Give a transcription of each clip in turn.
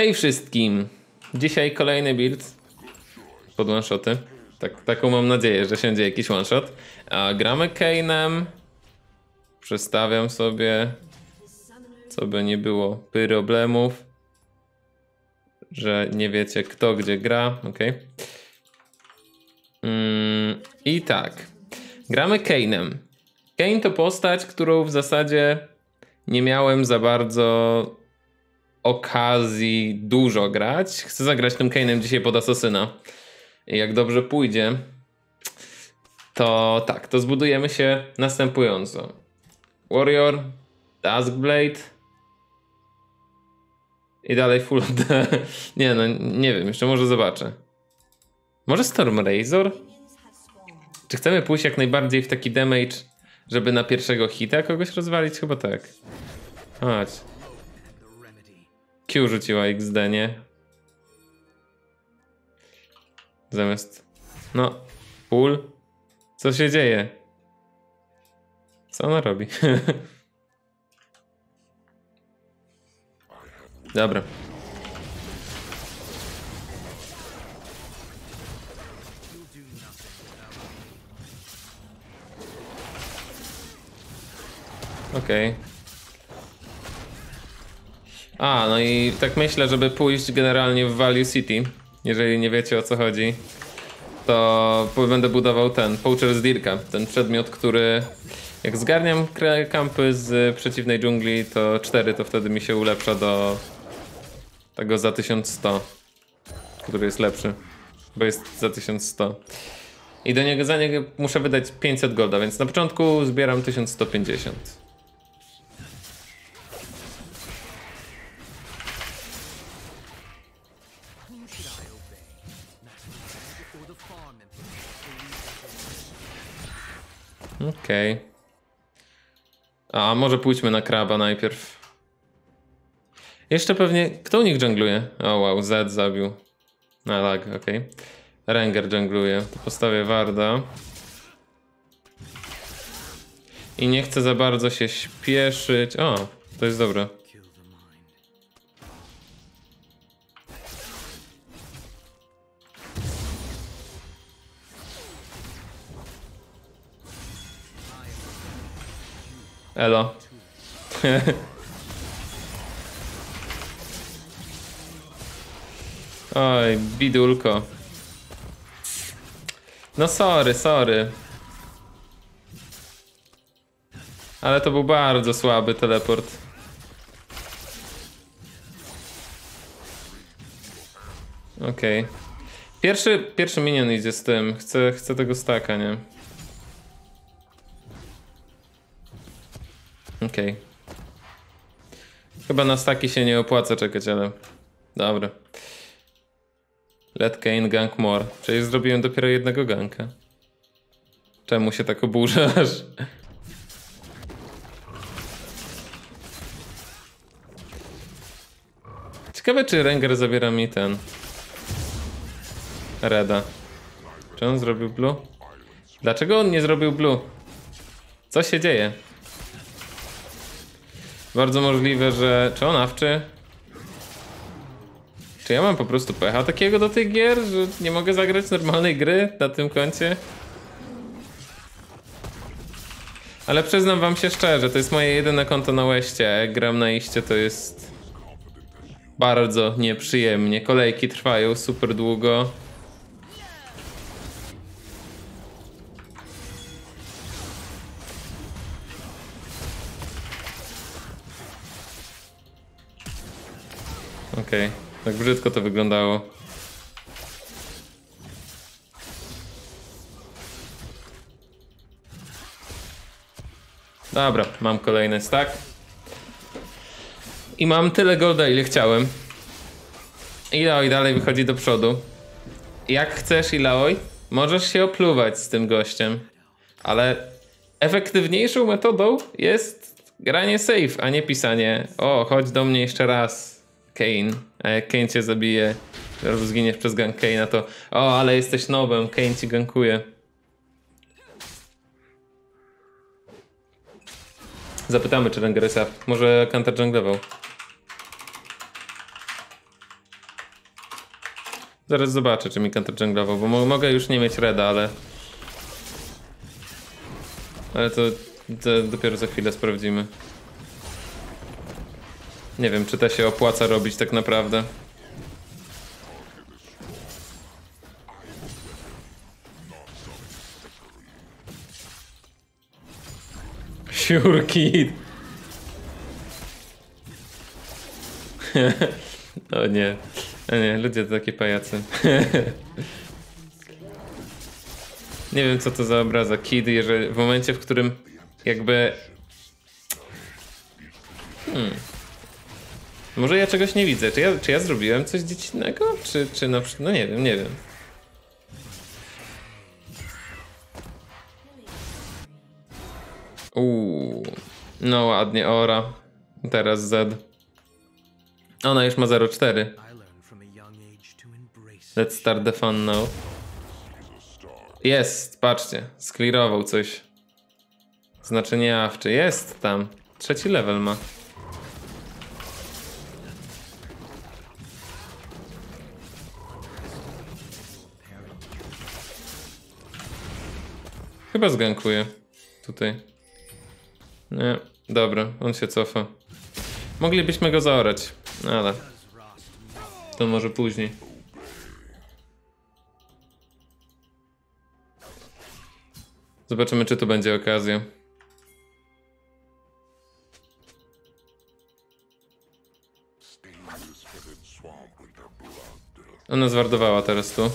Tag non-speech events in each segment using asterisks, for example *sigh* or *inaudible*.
Hej wszystkim! Dzisiaj kolejny build pod one-shoty. Tak, taką mam nadzieję, że siądzie jakiś one-shot. A gramy Kane'em. Przestawiam sobie, co by nie było problemów, że nie wiecie kto gdzie gra. Ok. Mm, I tak. Gramy Kane'em. Kane to postać, którą w zasadzie nie miałem za bardzo okazji dużo grać. Chcę zagrać tym Kane'em dzisiaj pod Asasyna. I jak dobrze pójdzie, to tak, to zbudujemy się następująco. Warrior, Duskblade i dalej full *laughs* D. Nie no, nie wiem, jeszcze może zobaczę. Może Storm Razor? Czy chcemy pójść jak najbardziej w taki damage, żeby na pierwszego hita kogoś rozwalić? Chyba tak. Chodź. Q rzuciła XD, nie? Zamiast... No. Full. Co się dzieje? Co ona robi? *laughs* Dobra. Okej. Okay. A, no i tak myślę, żeby pójść generalnie w Value City, jeżeli nie wiecie o co chodzi, to będę budował ten, Poacher's Dirka, ten przedmiot, który jak zgarniam kampy z przeciwnej dżungli, to 4 to wtedy mi się ulepsza do tego za 1100, który jest lepszy, bo jest za 1100. I do niego za niego muszę wydać 500 golda, więc na początku zbieram 1150. Okej. Okay. A może pójdźmy na kraba najpierw. Jeszcze pewnie... Kto u nich dżungluje? O wow, Z zabił. Na lag, okej. Okay. Ranger dżungluje. Postawię Warda. I nie chcę za bardzo się śpieszyć. O, to jest dobre. Elo. *laughs* Oj, bidulko. No sorry, sorry. Ale to był bardzo słaby teleport. Okej. Okay. Pierwszy, pierwszy minion idzie z tym. Chcę, chcę tego staka, nie? Okej. Okay. Chyba na staki się nie opłaca czekać, ale... Dobra. Let Kane gank more. Przecież zrobiłem dopiero jednego ganka. Czemu się tak oburzasz? Ciekawe, czy Renger zabiera mi ten... Reda. Czy on zrobił blue? Dlaczego on nie zrobił blue? Co się dzieje? Bardzo możliwe, że... Czy on awczy? Czy ja mam po prostu pecha takiego do tych gier, że nie mogę zagrać normalnej gry na tym koncie? Ale przyznam wam się szczerze, to jest moje jedyne konto na łeście. Jak gram na iście to jest bardzo nieprzyjemnie. Kolejki trwają super długo. Okej, okay. tak brzydko to wyglądało. Dobra, mam kolejny stack. I mam tyle golda, ile chciałem. Ilaoi dalej wychodzi do przodu. Jak chcesz, Ilaoi, możesz się opluwać z tym gościem. Ale efektywniejszą metodą jest granie safe, a nie pisanie o, chodź do mnie jeszcze raz. Kane. A jak Kane cię zabije, albo zginiesz przez gang Kane'a, to o, ale jesteś nowym, Kane ci gankuje. Zapytamy, czy Rengeresa może counter junglował. Zaraz zobaczę, czy mi counter junglował, bo mo mogę już nie mieć reda, ale... Ale to, to dopiero za chwilę sprawdzimy. Nie wiem, czy to się opłaca robić tak naprawdę. Sure kid. *laughs* o nie. O nie, ludzie to takie pajacy. *laughs* nie wiem co to za obraza. Kid, jeżeli w momencie, w którym jakby... Hmm. Może ja czegoś nie widzę. Czy ja, czy ja zrobiłem coś dziecinnego? Czy, czy na przykład... No nie wiem, nie wiem. Uuu, no ładnie, Ora. Teraz Z. Ona już ma 0,4. I learned from a young age to embrace Let's start the fun now. Jest, patrzcie, sklirował coś. Znaczenie awczy, jest tam. Trzeci level ma. Chyba zgankuje. Tutaj. Nie, dobra, on się cofa. Moglibyśmy go zaorać, ale to może później. Zobaczymy, czy to będzie okazja. Ona zwardowała teraz tu.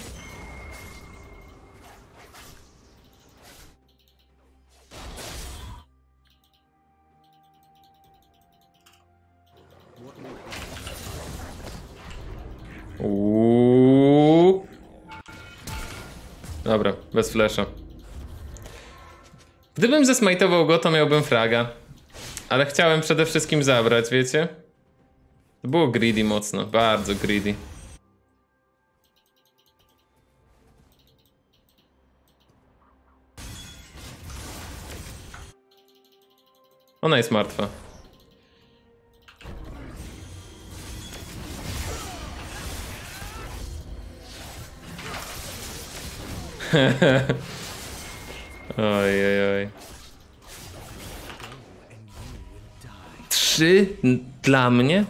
Bez flesza. Gdybym zesmajtował go, to miałbym fraga. Ale chciałem przede wszystkim zabrać, wiecie? To było greedy mocno, bardzo greedy. Ona jest martwa. *laughs* Oj, oj, oj. Trzy dla mnie?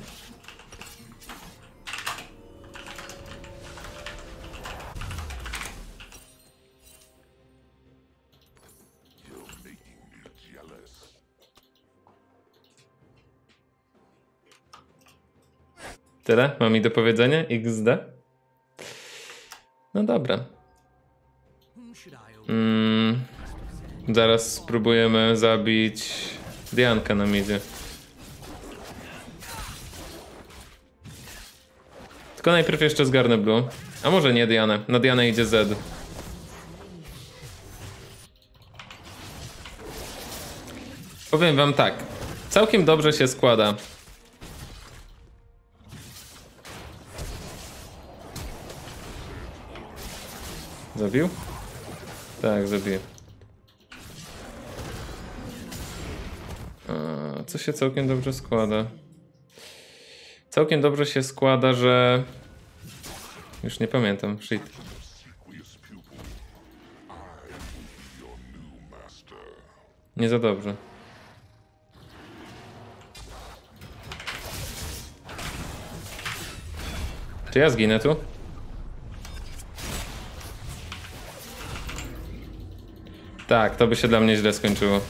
Tyle? Mam mi do powiedzenia? XD? No dobra. Mm, zaraz spróbujemy zabić Diankę na midzie. Tylko najpierw jeszcze zgarnę Blue. A może nie Dianę. Na Dianę idzie Z. Powiem wam tak. Całkiem dobrze się składa. Zabił? Tak, zabiję. Co się całkiem dobrze składa? Całkiem dobrze się składa, że... Już nie pamiętam, shit. Nie za dobrze. Czy ja zginę tu? Tak, to by się dla mnie źle skończyło.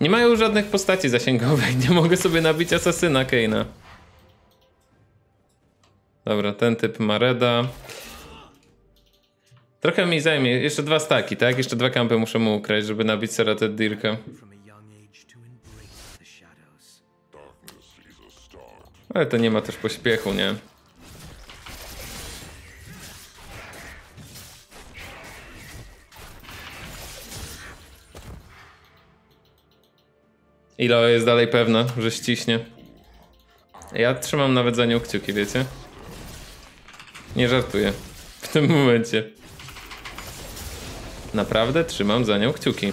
Nie mają żadnych postaci zasięgowych. Nie mogę sobie nabić asasyna Keina. Dobra, ten typ ma reda. Trochę mi zajmie. Jeszcze dwa staki, tak? Jeszcze dwa kampy muszę mu ukraść, żeby nabić Seratet Dirka. Ale to nie ma też pośpiechu, nie? Ilo jest dalej pewna, że ściśnie. Ja trzymam nawet za nią kciuki, wiecie? Nie żartuję. W tym momencie. Naprawdę trzymam za nią kciuki. *clears throat*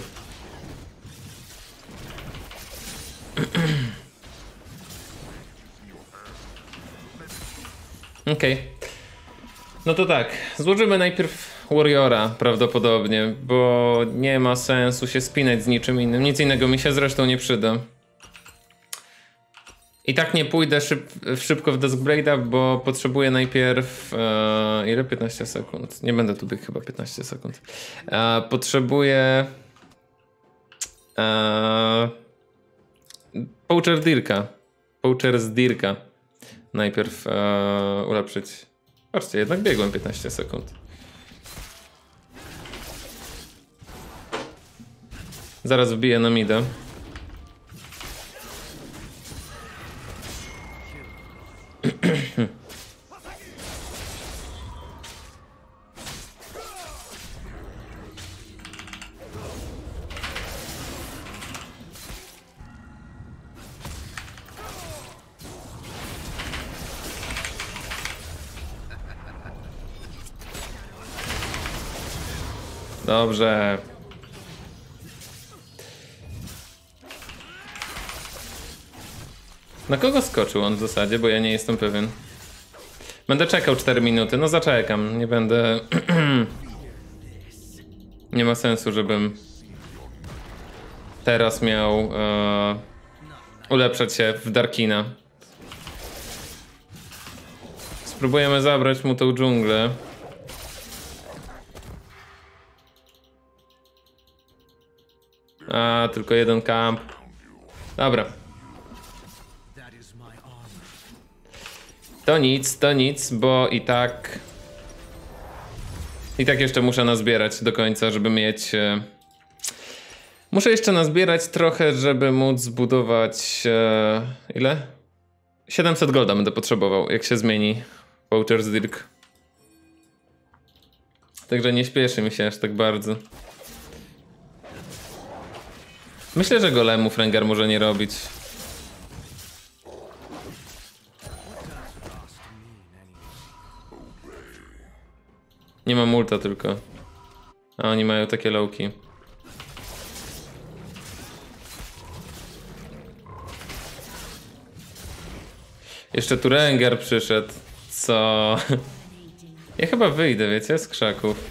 Okej. Okay. No to tak, złożymy najpierw Warriora prawdopodobnie, bo nie ma sensu się spinać z niczym innym. Nic innego mi się zresztą nie przyda. I tak nie pójdę szyb, szybko w Duskblade'a, bo potrzebuję najpierw. E, ile? 15 sekund. Nie będę tu biegł chyba 15 sekund. E, potrzebuję. E, Poacher Dirka. Poacher z Dirka. Najpierw e, ulepszyć. Patrzcie, jednak biegłem 15 sekund. Zaraz wbiję na midę. Dobrze. Na kogo skoczył on w zasadzie, bo ja nie jestem pewien. Będę czekał 4 minuty, no zaczekam, nie będę... *clears throat* nie ma sensu, żebym teraz miał e, ulepszać się w Darkina. Spróbujemy zabrać mu tą dżunglę. A, tylko jeden kamp. Dobra. To nic, to nic, bo i tak. I tak jeszcze muszę nazbierać do końca, żeby mieć. e, Muszę jeszcze nazbierać trochę, żeby móc zbudować. e, Ile? 700 golda będę potrzebował, jak się zmieni Voucher's Dirk. Także nie śpieszy mi się aż tak bardzo. Myślę, że golemów Rengar może nie robić. Nie mam multa tylko. A oni mają takie lowki. Jeszcze tu Rengar przyszedł. Co? *laughs* Ja chyba wyjdę, wiecie, z krzaków.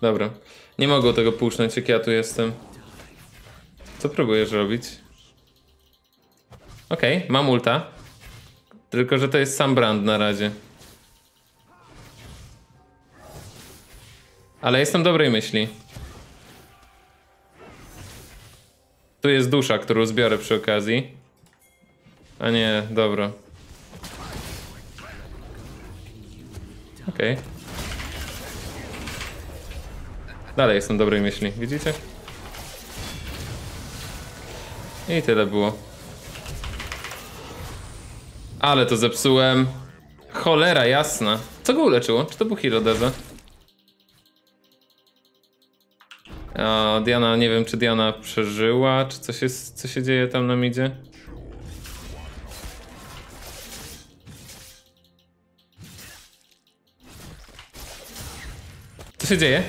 Dobra. Nie mogą tego puszczać, jak ja tu jestem. Co próbujesz robić? Okej, mam ulta. Tylko, że to jest sam brand na razie. Ale jestem dobrej myśli. Tu jest dusza, którą zbiorę przy okazji. A nie, dobra. Okej. Dalej jestem dobrej myśli, widzicie? I tyle było. Ale to zepsułem. Cholera jasna. Co go uleczyło? Czy to był Hirodeza? A Diana, nie wiem czy Diana przeżyła, czy coś jest, co się dzieje tam na midzie? Co się dzieje?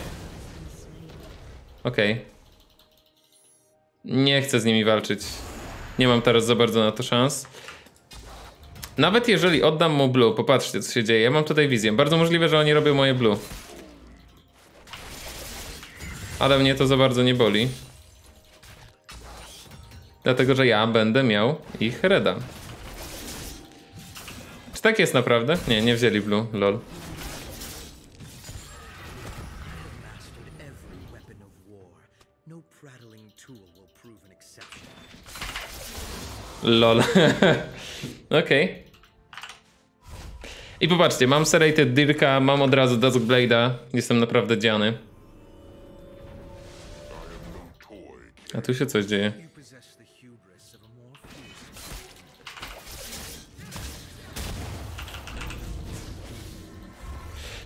Okej. Nie chcę z nimi walczyć. Nie mam teraz za bardzo na to szans. Nawet jeżeli oddam mu blue, popatrzcie co się dzieje. Ja mam tutaj wizję. Bardzo możliwe, że oni robią moje blue. Ale mnie to za bardzo nie boli. Dlatego, że ja będę miał ich reda. Czy tak jest naprawdę? Nie, nie wzięli blue, lol. Lol. *laughs* Okej. I popatrzcie, mam Serrated Dirka, mam od razu Duskblade'a. Jestem naprawdę dziany. A tu się coś dzieje.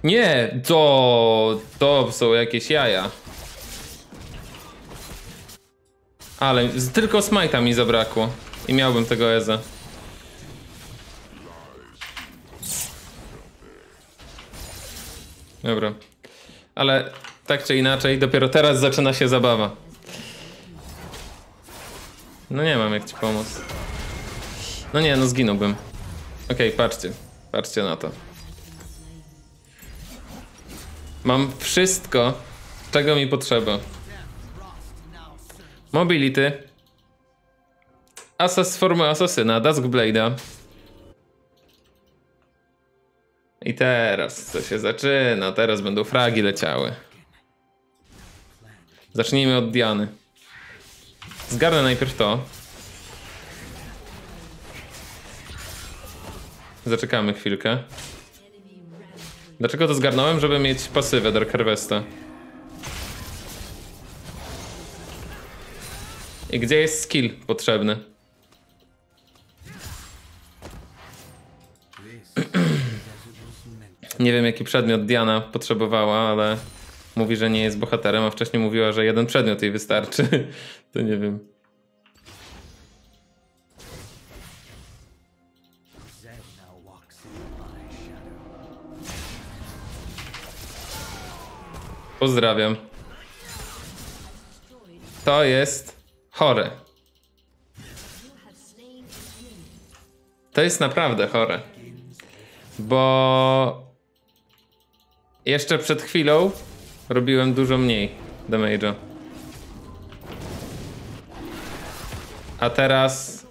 Nie, to... to są jakieś jaja. Ale tylko smite'a mi zabrakło. I miałbym tego Eza. Dobra. Ale tak czy inaczej, dopiero teraz zaczyna się zabawa. No nie mam jak ci pomóc. No nie, no zginąłbym. Okej, patrzcie. Patrzcie na to. Mam wszystko, czego mi potrzeba. Mobility. Asas z formy asasyna, Duskblade'a. I teraz co się zaczyna? Teraz będą fragi leciały. Zacznijmy od Diany. Zgarnę najpierw to. Zaczekamy chwilkę. Dlaczego to zgarnąłem? Żeby mieć pasywę Dark Harvesta. I gdzie jest skill potrzebny? *clears throat* Nie wiem jaki przedmiot Diana potrzebowała, ale mówi, że nie jest bohaterem, a wcześniej mówiła, że jeden przedmiot jej wystarczy. *laughs* To nie wiem. Pozdrawiam. To jest chore. To jest naprawdę chore. Bo jeszcze przed chwilą robiłem dużo mniej damage'a. A teraz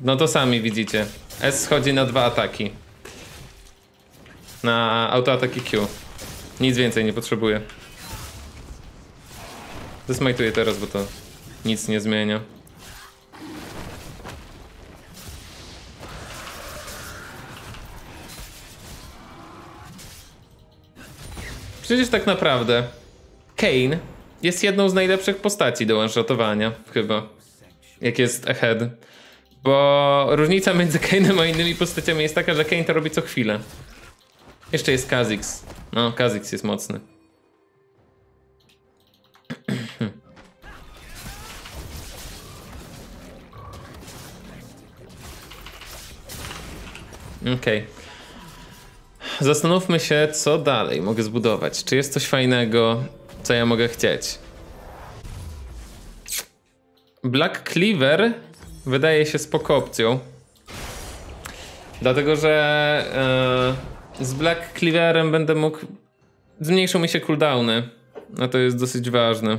no to sami widzicie. S schodzi na dwa ataki. Na autoataki Q. Nic więcej nie potrzebuję. Zesmajtuję teraz, bo to nic nie zmienia. Przecież tak naprawdę Kane jest jedną z najlepszych postaci do one-shotowania, chyba. Jak jest ahead. Bo różnica między Kane'em a innymi postaciami jest taka, że Kane to robi co chwilę. Jeszcze jest Kha'Zix. No, Kha'Zix jest mocny. Okej. Zastanówmy się, co dalej mogę zbudować. Czy jest coś fajnego, co ja mogę chcieć? Black Cleaver wydaje się spoko opcją. Dlatego, że e, z Black Cleaverem będę mógł. Zmniejszą mi się cooldowny. A to jest dosyć ważne.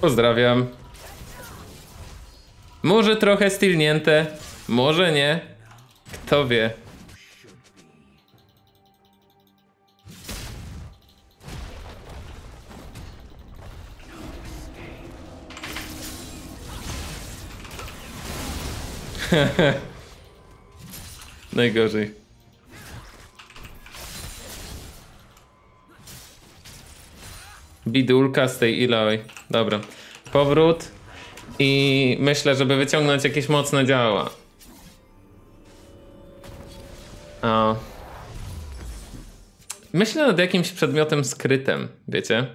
Pozdrawiam. Może trochę stylnięte, może nie. Kto wie. *laughs* Najgorzej. Bidulka z tej Iloi. Dobra. Powrót. I myślę, żeby wyciągnąć jakieś mocne działa. A. Myślę nad jakimś przedmiotem skrytem, wiecie?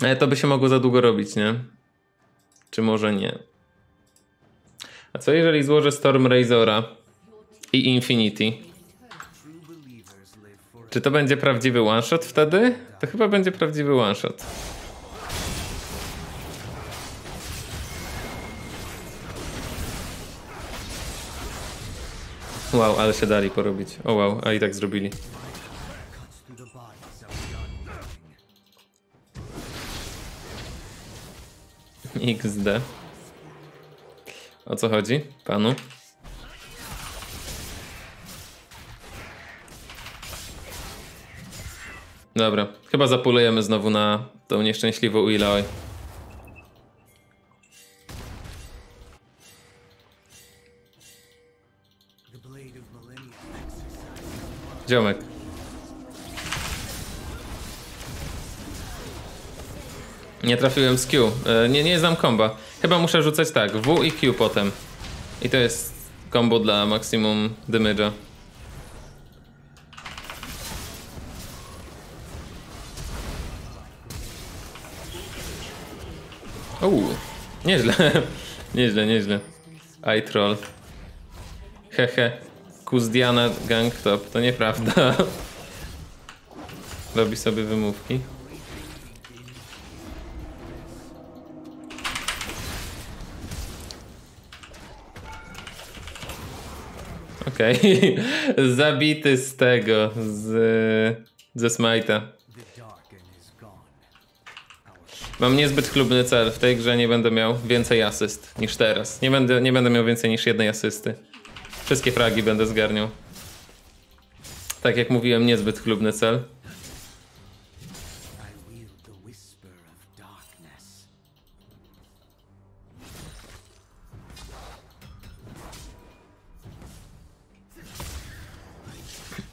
Ale to by się mogło za długo robić, nie? Czy może nie? A co jeżeli złożę Storm Razora i Infinity? Czy to będzie prawdziwy one shot wtedy? To chyba będzie prawdziwy one shot. Wow, ale się dali porobić. O wow, a i tak zrobili. *laughs* XD. O co chodzi panu? Dobra, chyba zapulujemy znowu na tą nieszczęśliwą millennia Ziomek. Nie trafiłem z Q. E, Nie, nie znam komba. Chyba muszę rzucać tak, W i Q potem. I to jest combo dla maksimum damage'a. Uuu, *laughs* nieźle. nieźle, nieźle. I troll. Hehe. Kuzdiana Gangtop, to nieprawda. *laughs* Robi sobie wymówki. Okej. *laughs* Zabity z tego, z, ze Smite'a. Mam niezbyt chlubny cel. W tej grze nie będę miał więcej asyst niż teraz. Nie będę, nie będę miał więcej niż jednej asysty. Wszystkie fragi będę zgarniał. Tak jak mówiłem, niezbyt chlubny cel.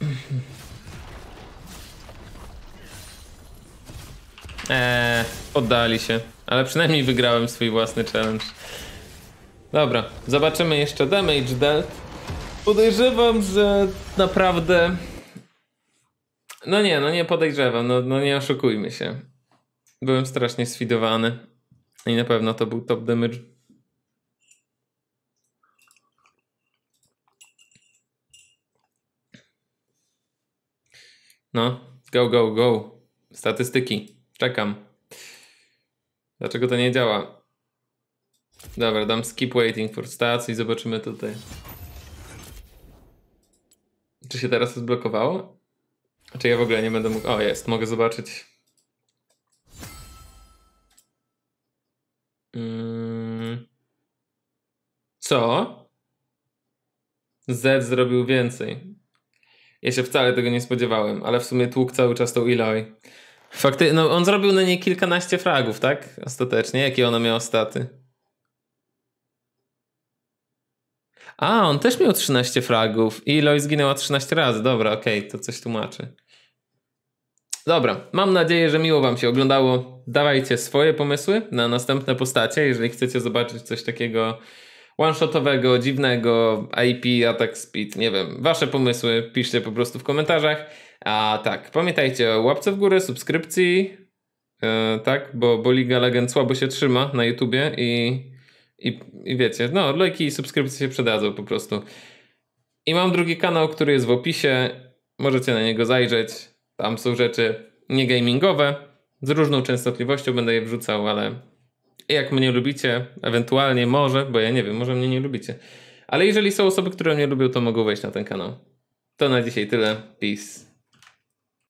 *clears throat* Eee, poddali się. Ale przynajmniej wygrałem swój własny challenge. Dobra, zobaczymy jeszcze damage dealt. Podejrzewam, że naprawdę... No nie, no nie podejrzewam, no, no nie oszukujmy się. Byłem strasznie sfidowany. I na pewno to był top damage. No, go, go, go. Statystyki. Czekam. Dlaczego to nie działa? Dobra, dam skip waiting for stats i zobaczymy tutaj. Czy się teraz to zblokowało? Czy ja w ogóle nie będę mógł... O, jest, mogę zobaczyć. Mm. Co? Z zrobił więcej. Ja się wcale tego nie spodziewałem, ale w sumie tłuk cały czas tą Eloy. Fakty, no on zrobił na niej kilkanaście fragów, tak? Ostatecznie. Jakie ona miała staty? A, on też miał 13 fragów i Eloy zginęła 13 razy. Dobra, okej, to coś tłumaczy. Dobra, mam nadzieję, że miło wam się oglądało. Dawajcie swoje pomysły na następne postacie, jeżeli chcecie zobaczyć coś takiego one-shotowego, dziwnego, IP, attack speed, nie wiem. Wasze pomysły piszcie po prostu w komentarzach. A tak, pamiętajcie o łapce w górę, subskrypcji, e, tak, bo, bo Liga Legend słabo się trzyma na YouTubie i, i, i wiecie, no, lajki i subskrypcje się przydadzą po prostu. I mam drugi kanał, który jest w opisie, możecie na niego zajrzeć. Tam są rzeczy niegamingowe, z różną częstotliwością będę je wrzucał, ale jak mnie lubicie, ewentualnie może, bo ja nie wiem, może mnie nie lubicie. Ale jeżeli są osoby, które mnie lubią, to mogą wejść na ten kanał. To na dzisiaj tyle. Peace.